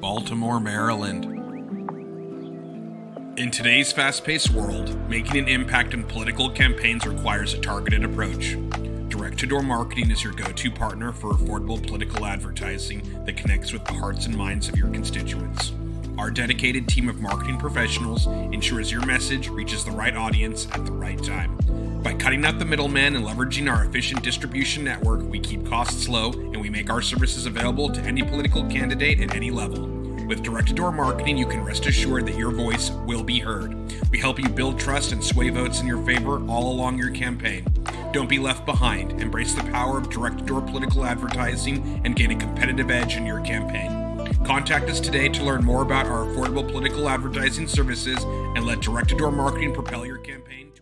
Baltimore, Maryland. In today's fast paced world, making an impact in political campaigns requires a targeted approach. Direct to door marketing is your go to partner for affordable political advertising that connects with the hearts and minds of your constituents. Our dedicated team of marketing professionals ensures your message reaches the right audience at the right time. By cutting out the middleman and leveraging our efficient distribution network, we keep costs low and we make our services available to any political candidate at any level. With direct to door marketing, you can rest assured that your voice will be heard. We help you build trust and sway votes in your favor all along your campaign. Don't be left behind. Embrace the power of direct to door political advertising and gain a competitive edge in your campaign. Contact us today to learn more about our affordable political advertising services and let direct to door marketing propel your campaign.